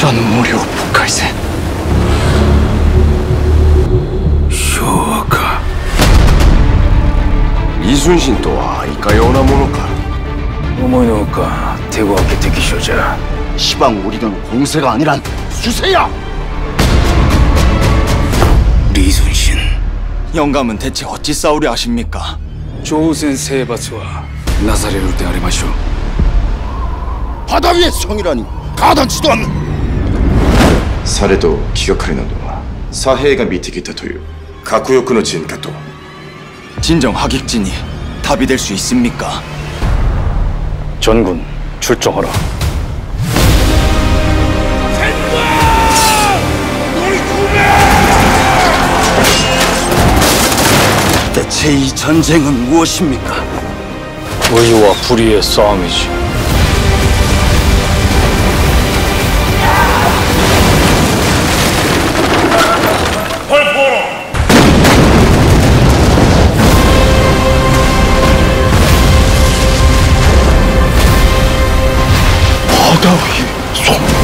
저는 무료 북한센 쇼가 이순신 또한 이까요나 모노카. 어머니가 대구학교 대기쇼자. 시방 우리는 공세가 아니란 주세요 이순신. 영감은 대체 어찌 싸우려 하십니까? 조우센 세바스와 나사렛을 대하리 마쇼. 바다 위에 성이라니. 가단치도 않는 されど気がかりなのは左兵が見てきたという核欲の陣かと 진정 하객진이 답이 될 수 있습니까? 전군 출정하라 대체 이 전쟁은 무엇입니까? 의와 불의의 싸움이지 赵宇松